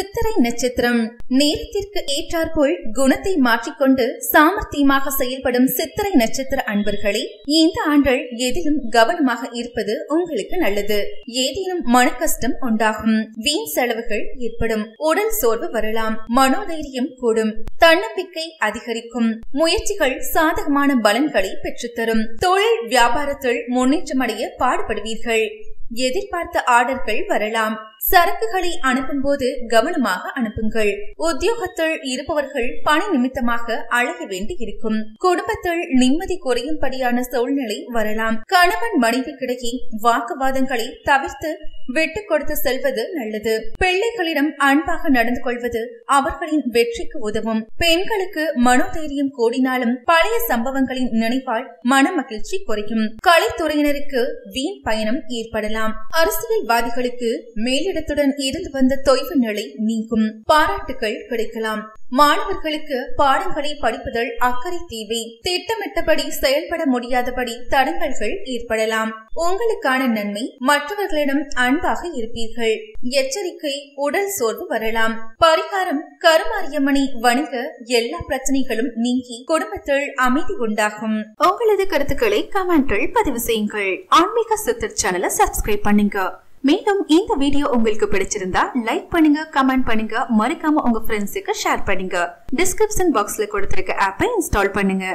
சித்திரை நட்சத்திரம். நேரத்திற்கு ஏற்றாற்போல் குணத்தை மாற்றிக்கொண்டு சாமர்த்தியமாக செயல்படும் சித்திரை நட்சத்திர அன்பர்களே இந்த ஆண்டல் எதிலும் கவனமாக இருப்பது உங்களுக்கு நல்லது. ஏதேனும் மன கஷ்டம் உண்டாகும் வீண் செலவுகள் ஏற்படும் உடல் சோர்வு வரலாம் மனோதைரியம் கூடும் தன்னம்பிக்கை அதிகரிக்கும் முயற்சிகள் சாதகமான பலன்களை பெற்றுத்தரும் தொழில் வியாபாரத்தில் முன்னேற்றமடைய பாடுபடுவீர்கள். எதிர்பார்த்த ஆர்டர்கள் வரலாம். சரக்குகளை அனுப்பும் போது கவனமாக அனுப்புங்கள் உத்தியோகத்தில் இருப்பவர்கள் பணி நிமித்தமாக அழைய வேண்டி இருக்கும் குடும்பத்தில் நிம்மதி குறையும்படியான சூழ்நிலை வரலாம். கணவன் மனைவிக்கிடையே வாக்குவாதங்களை தவிர்த்து விட்டு கொடுத்து செல்வது நல்லது. பிள்ளைகளிடம் அன்பாக நடந்து கொள்வது அவர்களின் வெற்றிக்கு உதவும். பெண்களுக்கு மனோதைரியம் கூடினாலும் பழைய சம்பவங்களின் நினைவால் மன மகிழ்ச்சி குறையும். கலைத்துறையினருக்கு வீண் பயணம் ஏற்படலாம். அரசியல்வாதிகளுக்கு மேலிடத்துடன் இருந்து வந்த தொய்வு நிலை நீங்கும். பாராட்டுகள் கிடைக்கலாம். மாணவர்களுக்கு பாடங்களை படிப்பதில் அக்கறை தேவை. திட்டமிட்டபடி செயல்பட முடியாதபடி தடங்கல்கள் ஏற்படலாம். உங்களுக்கான நன்மை மற்றவர்களிடம் அன்பாக இருப்பீர்கள். எச்சரிக்கை உடல் சோர்வு வரலாம். பரிகாரம் கருமாரியம்மனை வணிக எல்லா பிரச்சனைகளும் நீங்கி குடும்பத்தில் அமைதி உண்டாகும். உங்களது கருத்துக்களை கமெண்டில் பதிவு செய்யுங்கள். ஆன்மீக சித்தர் சேனலை சப்ஸ்கிரைப் பண்ணுங்க. மேலும் இந்த வீடியோ உங்களுக்கு பிடிச்சிருந்தா லைக் பண்ணுங்க கமெண்ட் பண்ணுங்க. மறக்காம உங்க ஃப்ரெண்ட்ஸுக்கு ஷேர் பண்ணுங்க. டிஸ்கிரிப்ஷன் பாக்ஸ்ல கொடுத்திருக்க ஆப்பை இன்ஸ்டால் பண்ணுங்க.